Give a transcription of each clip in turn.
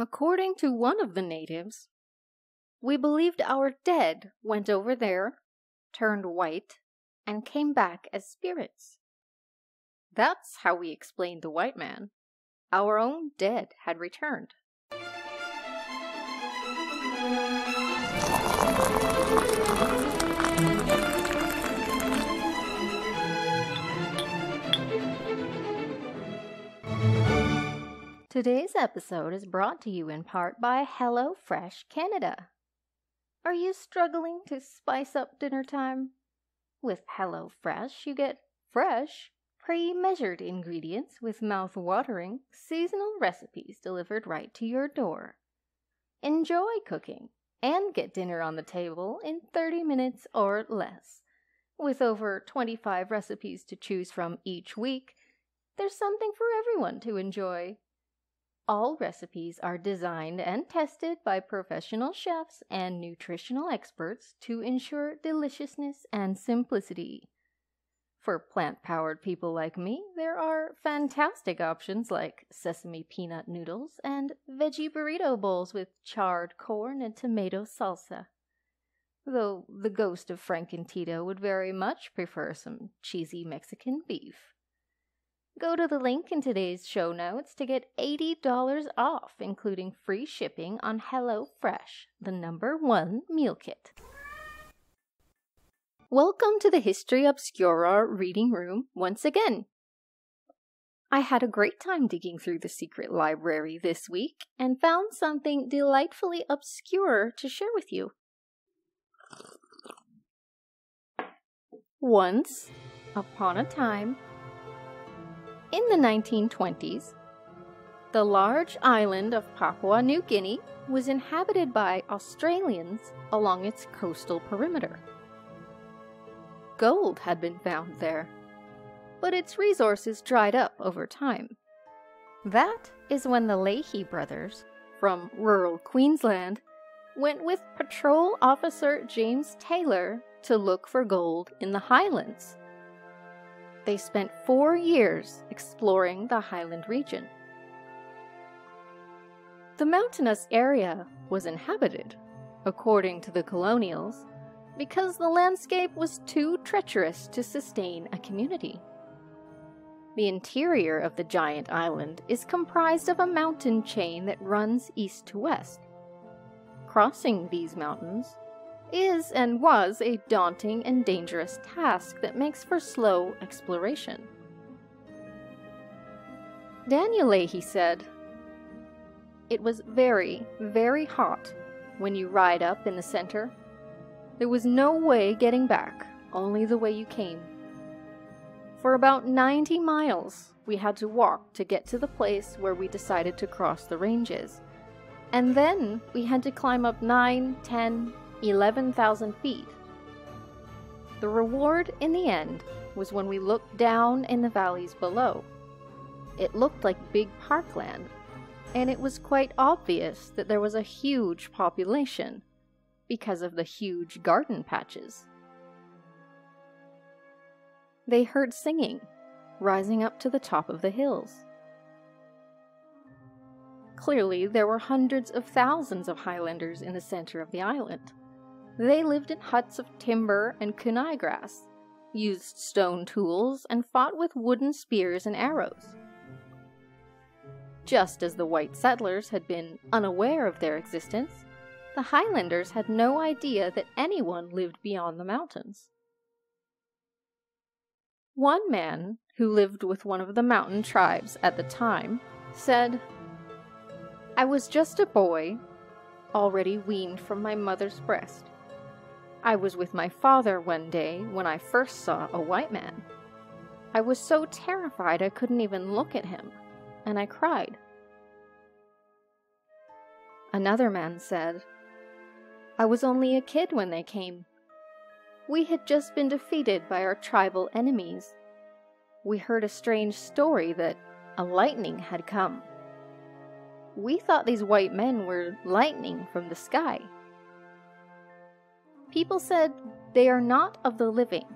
According to one of the natives, we believed our dead went over there, turned white, and came back as spirits. That's how we explained the white man. Our own dead had returned. Today's episode is brought to you in part by HelloFresh Canada. Are you struggling to spice up dinner time? With HelloFresh, you get fresh, pre measured ingredients with mouth watering, seasonal recipes delivered right to your door. Enjoy cooking and get dinner on the table in 30 minutes or less. With over 25 recipes to choose from each week, there's something for everyone to enjoy. All recipes are designed and tested by professional chefs and nutritional experts to ensure deliciousness and simplicity. For plant powered people like me, there are fantastic options like sesame peanut noodles and veggie burrito bowls with charred corn and tomato salsa. Though the ghost of Frankentito would very much prefer some cheesy Mexican beef. Go to the link in today's show notes to get $80 off, including free shipping on HelloFresh, the number one meal kit. Welcome to the History Obscura reading room once again. I had a great time digging through the secret library this week and found something delightfully obscure to share with you. Once upon a time, in the 1920s, the large island of Papua New Guinea was inhabited by Australians along its coastal perimeter. Gold had been found there, but its resources dried up over time. That is when the Leahy brothers, from rural Queensland, went with Patrol Officer James Taylor to look for gold in the highlands they spent four years exploring the highland region. The mountainous area was inhabited, according to the colonials, because the landscape was too treacherous to sustain a community. The interior of the giant island is comprised of a mountain chain that runs east to west. Crossing these mountains is and was a daunting and dangerous task that makes for slow exploration. Daniel Leahy said, It was very, very hot when you ride up in the center. There was no way getting back, only the way you came. For about 90 miles, we had to walk to get to the place where we decided to cross the ranges. And then we had to climb up 9, 10, 11,000 feet. The reward in the end was when we looked down in the valleys below. It looked like big parkland, and it was quite obvious that there was a huge population because of the huge garden patches. They heard singing, rising up to the top of the hills. Clearly, there were hundreds of thousands of Highlanders in the center of the island. They lived in huts of timber and kunai grass, used stone tools, and fought with wooden spears and arrows. Just as the white settlers had been unaware of their existence, the Highlanders had no idea that anyone lived beyond the mountains. One man, who lived with one of the mountain tribes at the time, said, I was just a boy, already weaned from my mother's breast. I was with my father one day when I first saw a white man. I was so terrified I couldn't even look at him, and I cried. Another man said, I was only a kid when they came. We had just been defeated by our tribal enemies. We heard a strange story that a lightning had come. We thought these white men were lightning from the sky. People said, They are not of the living.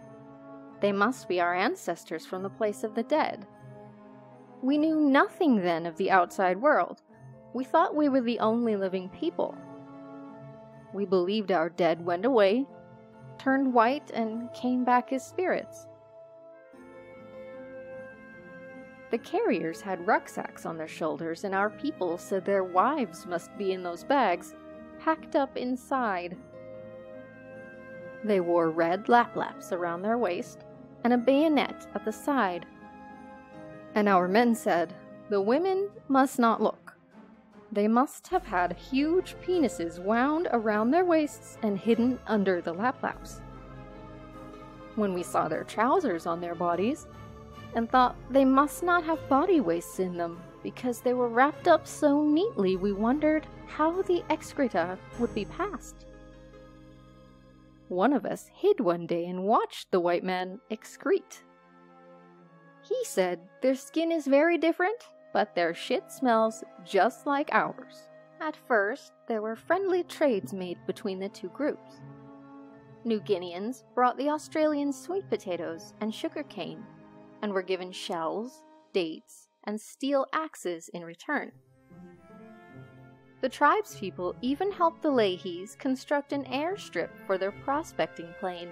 They must be our ancestors from the place of the dead. We knew nothing then of the outside world, We thought we were the only living people. We believed our dead went away, turned white, and came back as spirits. The carriers had rucksacks on their shoulders, and our people said their wives must be in those bags, packed up inside. They wore red laplaps around their waist and a bayonet at the side. And our men said, The women must not look. They must have had huge penises wound around their waists and hidden under the laplaps. When we saw their trousers on their bodies, and thought they must not have body wastes in them because they were wrapped up so neatly, we wondered how the excreta would be passed. One of us hid one day and watched the white man excrete. He said their skin is very different, but their shit smells just like ours. At first, there were friendly trades made between the two groups. New Guineans brought the Australian sweet potatoes and sugar cane, and were given shells, dates, and steel axes in return. The tribespeople even helped the Leahys construct an airstrip for their prospecting plane,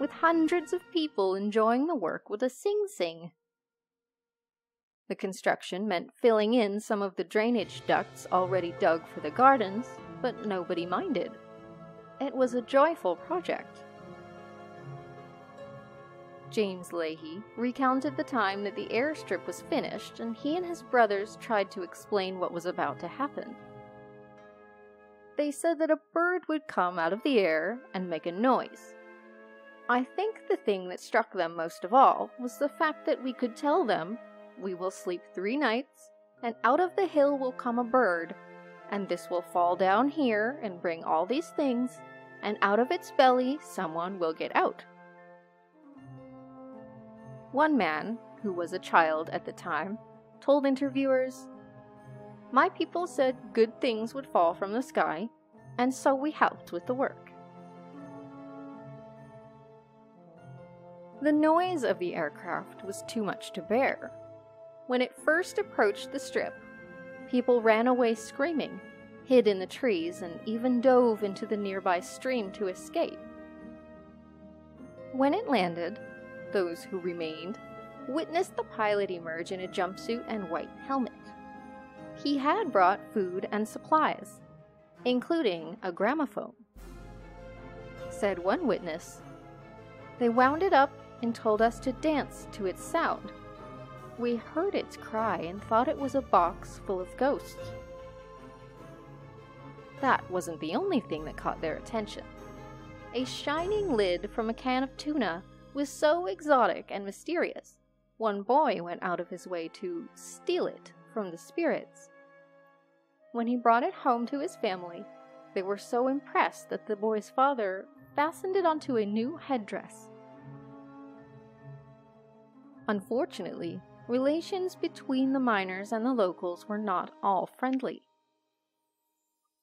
with hundreds of people enjoying the work with a sing sing. The construction meant filling in some of the drainage ducts already dug for the gardens, but nobody minded. It was a joyful project. James Leahy recounted the time that the airstrip was finished and he and his brothers tried to explain what was about to happen they said that a bird would come out of the air and make a noise. I think the thing that struck them most of all was the fact that we could tell them, We will sleep three nights, and out of the hill will come a bird, and this will fall down here and bring all these things, and out of its belly someone will get out. One man, who was a child at the time, told interviewers, my people said good things would fall from the sky, and so we helped with the work. The noise of the aircraft was too much to bear. When it first approached the strip, people ran away screaming, hid in the trees, and even dove into the nearby stream to escape. When it landed, those who remained witnessed the pilot emerge in a jumpsuit and white helmet. He had brought food and supplies, including a gramophone. Said one witness, They wound it up and told us to dance to its sound. We heard its cry and thought it was a box full of ghosts. That wasn't the only thing that caught their attention. A shining lid from a can of tuna was so exotic and mysterious, one boy went out of his way to steal it from the spirits. When he brought it home to his family, they were so impressed that the boy's father fastened it onto a new headdress. Unfortunately, relations between the miners and the locals were not all friendly.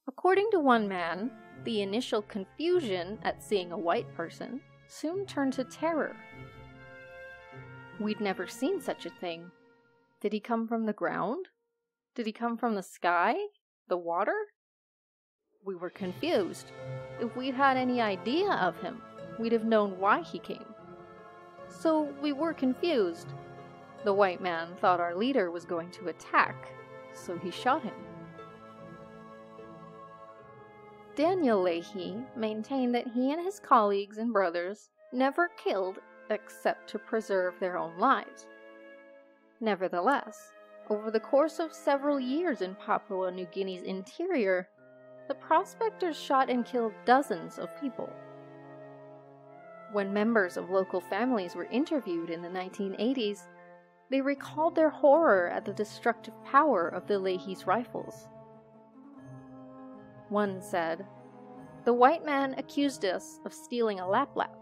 According to one man, the initial confusion at seeing a white person soon turned to terror. We'd never seen such a thing. Did he come from the ground? Did he come from the sky? The water? We were confused. If we'd had any idea of him, we'd have known why he came. So we were confused. The white man thought our leader was going to attack, so he shot him. Daniel Leahy maintained that he and his colleagues and brothers never killed except to preserve their own lives. Nevertheless, over the course of several years in Papua New Guinea's interior, the prospectors shot and killed dozens of people. When members of local families were interviewed in the 1980s, they recalled their horror at the destructive power of the Leahy's rifles. One said, The white man accused us of stealing a lap lap.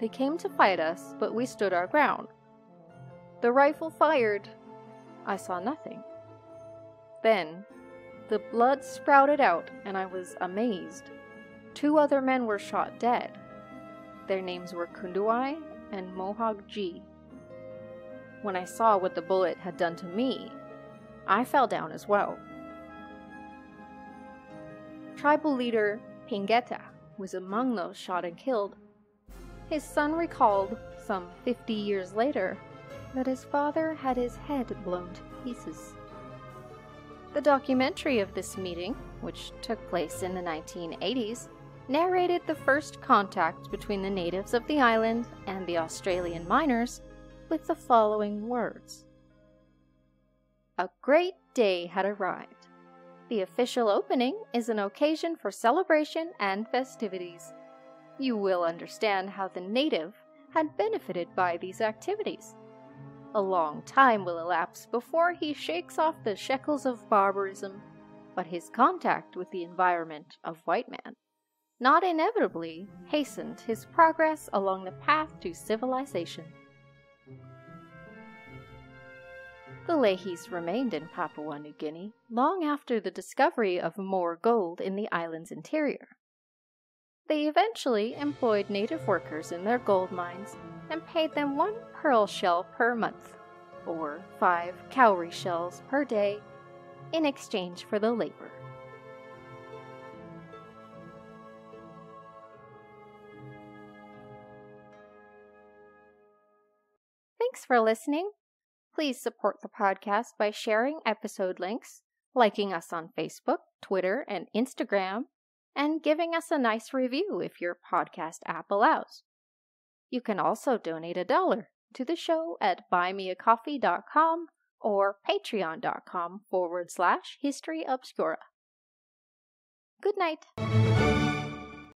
They came to fight us, but we stood our ground. The rifle fired, I saw nothing. Then, the blood sprouted out, and I was amazed. Two other men were shot dead. Their names were Kunduai and Mohawk G. When I saw what the bullet had done to me, I fell down as well. Tribal leader Pingeta was among those shot and killed. His son recalled, some 50 years later, that his father had his head blown to pieces. The documentary of this meeting, which took place in the 1980s, narrated the first contact between the natives of the island and the Australian miners with the following words A great day had arrived. The official opening is an occasion for celebration and festivities. You will understand how the native had benefited by these activities. A long time will elapse before he shakes off the shackles of barbarism, but his contact with the environment of white man not inevitably hastened his progress along the path to civilization. The Leahys remained in Papua New Guinea long after the discovery of more gold in the island's interior. They eventually employed native workers in their gold mines and paid them one pearl shell per month, or five cowrie shells per day, in exchange for the labor. Thanks for listening. Please support the podcast by sharing episode links, liking us on Facebook, Twitter, and Instagram, and giving us a nice review if your podcast app allows. You can also donate a dollar to the show at buymeacoffee.com or patreon.com forward slash history obscura. Good night.